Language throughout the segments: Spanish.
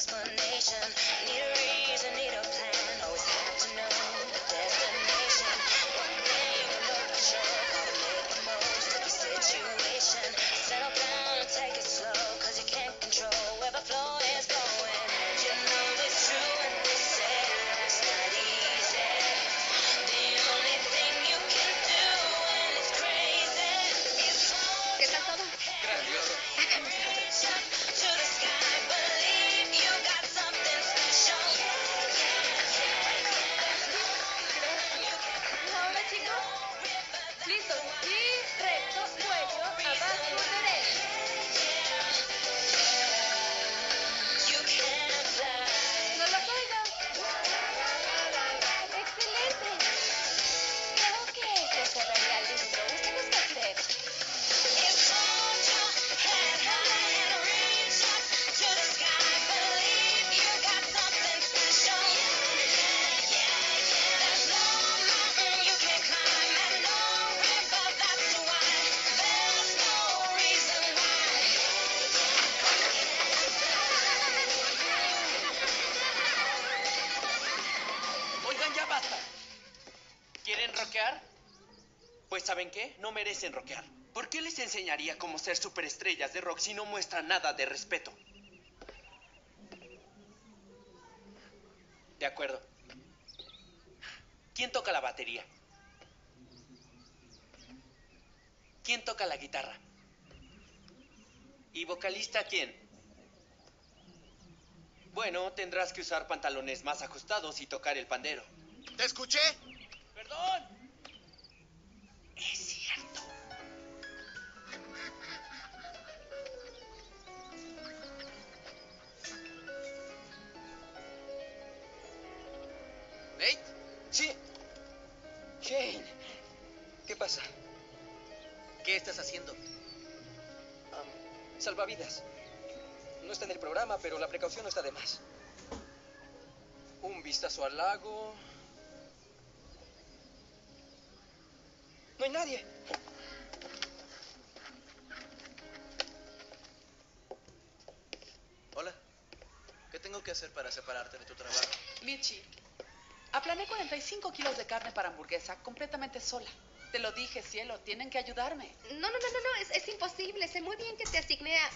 next time. Rockear? Pues ¿saben qué? No merecen rockear. ¿Por qué les enseñaría cómo ser superestrellas de rock si no muestran nada de respeto? De acuerdo. ¿Quién toca la batería? ¿Quién toca la guitarra? ¿Y vocalista quién? Bueno, tendrás que usar pantalones más ajustados y tocar el pandero. ¿Te escuché? ¡Perdón! Es cierto. ¿Nate? Sí. Shane. ¿Qué pasa? ¿Qué estás haciendo? Am, salvavidas. No está en el programa, pero la precaución no está de más. Un vistazo al lago. No hay nadie. Hola. ¿Qué tengo que hacer para separarte de tu trabajo? Michi, aplané 45 kilos de carne para hamburguesa completamente sola. Te lo dije, cielo, tienen que ayudarme. No, no, no, no, no, es, es imposible. Sé muy bien que te asigné a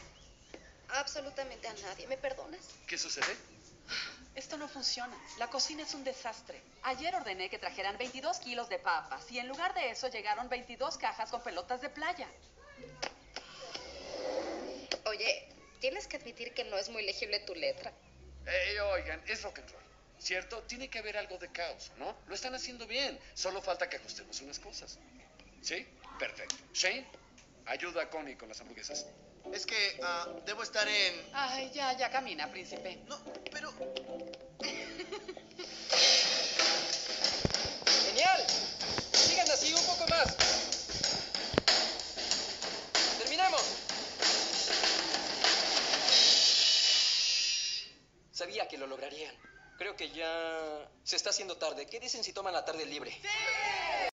absolutamente a nadie. ¿Me perdonas? ¿Qué sucede? Esto no funciona. La cocina es un desastre. Ayer ordené que trajeran 22 kilos de papas y en lugar de eso llegaron 22 cajas con pelotas de playa. Oye, tienes que admitir que no es muy legible tu letra. Eh, oigan, es rock and roll. ¿Cierto? Tiene que haber algo de caos, ¿no? Lo están haciendo bien. Solo falta que ajustemos unas cosas. ¿Sí? Perfecto. Shane, ayuda a Connie con las hamburguesas. Es que ah, debo estar en... Ay, ya, ya camina, príncipe. No, pero... ¡Genial! Sigan así un poco más. ¡Terminamos! Sabía que lo lograrían. Creo que ya se está haciendo tarde. ¿Qué dicen si toman la tarde libre?